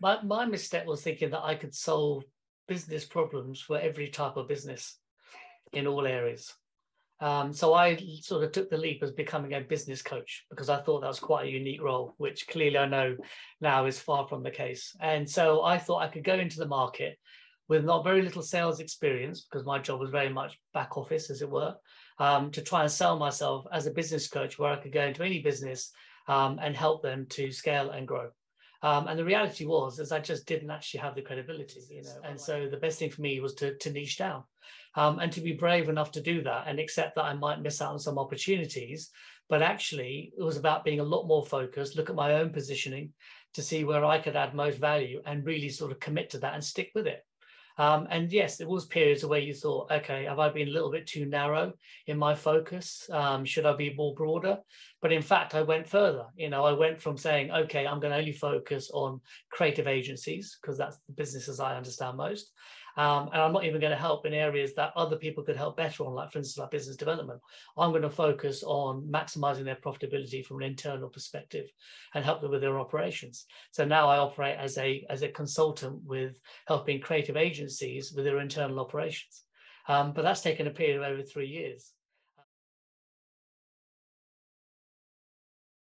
my, my misstep was thinking that I could solve business problems for every type of business in all areas. Um, so I sort of took the leap as becoming a business coach because I thought that was quite a unique role, which clearly I know now is far from the case. And so I thought I could go into the market with not very little sales experience because my job was very much back office, as it were, um, to try and sell myself as a business coach where I could go into any business um, and help them to scale and grow. Um, and the reality was, is I just didn't actually have the credibility, you know. And so the best thing for me was to, to niche down um, and to be brave enough to do that and accept that I might miss out on some opportunities. But actually, it was about being a lot more focused, look at my own positioning to see where I could add most value and really sort of commit to that and stick with it. Um, and yes, there was periods where you thought, okay, have I been a little bit too narrow in my focus? Um, should I be more broader? But in fact, I went further. You know, I went from saying, okay, I'm going to only focus on creative agencies because that's the businesses I understand most, um, and I'm not even going to help in areas that other people could help better on, like for instance, like business development. I'm going to focus on maximizing their profitability from an internal perspective and help them with their operations. So now I operate as a as a consultant with helping creative agencies with their internal operations. Um, but that's taken a period of over three years.